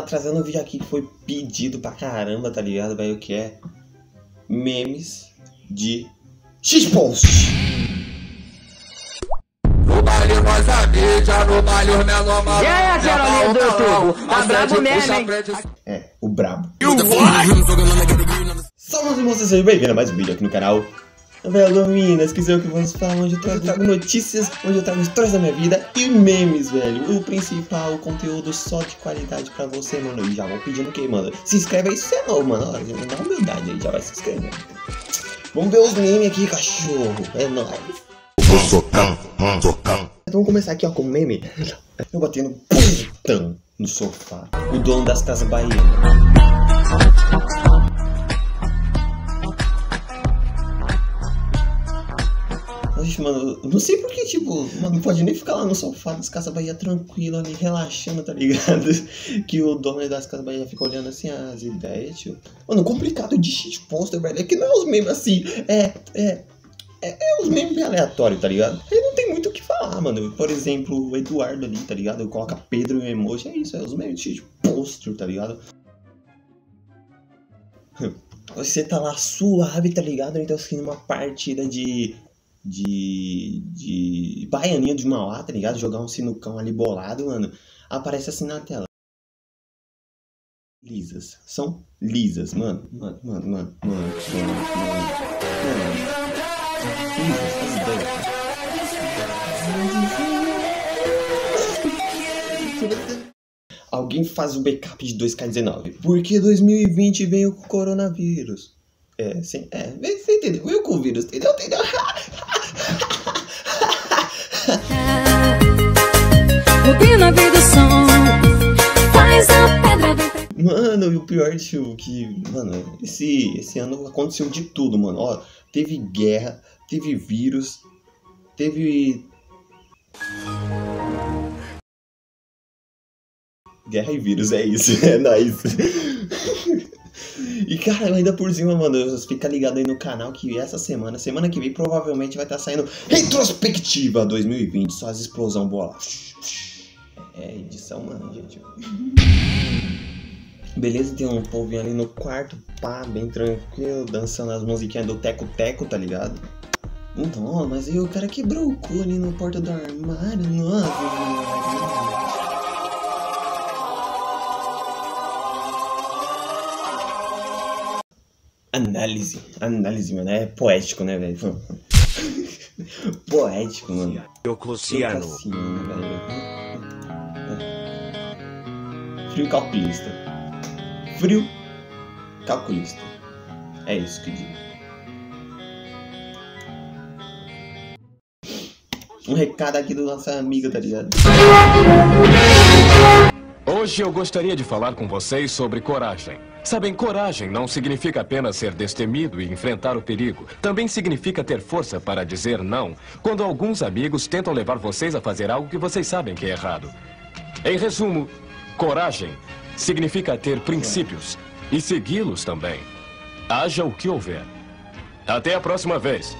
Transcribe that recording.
tá trazendo um vídeo aqui que foi pedido pra caramba, tá ligado, velho? O que é? Memes de X-Post. No baile nós a mídia, no baile os. E aí, do YouTube? Tá brabo mesmo, hein? É, o brabo. Salve moças, sejam bem-vindos a mais um vídeo aqui no canal. Velho, Minas, que eu que vamos falar, onde eu trago, notícias, onde eu trago histórias da minha vida e memes, velho. O principal, o conteúdo só de qualidade pra você, mano. E já vou pedindo o que, mano? Se inscreve aí você é novo, mano. Olha, dá humildade aí, já vai se inscrevendo. Vamos ver os memes aqui, cachorro. É nóis. Então vamos começar aqui, ó, com o meme. Eu batendo no sofá. O dono das casas Bahia. Mano, não sei porque, tipo, mano, não pode nem ficar lá no sofá das Casas Bahia tranquilo ali, relaxando, tá ligado? Que o dono das Casas Bahia fica olhando assim as ideias, tio. Mano, complicado de shit poster, velho, é que não é os memes assim, é, é, é, é os memes aleatórios, tá ligado? Aí não tem muito o que falar, mano. Por exemplo, o Eduardo ali, tá ligado? Coloca Pedro e emoji, é isso, é os memes de shit poster, tá ligado? Você tá lá suave, tá ligado? Então assistindo uma partida de de, de baianinho de Mauá, tá ligado? Jogar um sinucão ali bolado, mano. Aparece assim na tela. Lisas. São lisas, mano. Mano, mano, mano, mano, mano, mano. mano. Alguém faz o backup de 2K19. Porque 2020 veio com o coronavírus. É, sim, é, você entendeu? Veio com o vírus, entendeu? Entendeu? Mano, e o pior, tio, que, mano, esse, esse ano aconteceu de tudo, mano. Ó, teve guerra, teve vírus, teve. Guerra e vírus, é isso, é nóis. E cara, ainda por cima, mano, fica ligado aí no canal que essa semana, semana que vem, provavelmente vai estar tá saindo Retrospectiva 2020, só as explosão bola. É edição, mano, gente. Beleza, tem um povinho ali no quarto, pá, bem tranquilo, dançando as musiquinhas do Teco Teco, tá ligado? Não, mas aí o cara quebrou o cu ali na porta do armário, nossa. Análise, análise, mano, é poético, né, velho? poético, mano. Diocleciano. Diocleciano, velho. Frio calculista. Frio calculista. É isso que eu digo. Um recado aqui do nosso amigo, tá ligado? Hoje eu gostaria de falar com vocês sobre coragem. Sabem, coragem não significa apenas ser destemido e enfrentar o perigo. Também significa ter força para dizer não quando alguns amigos tentam levar vocês a fazer algo que vocês sabem que é errado. Em resumo, coragem significa ter princípios e segui-los também. Haja o que houver. Até a próxima vez.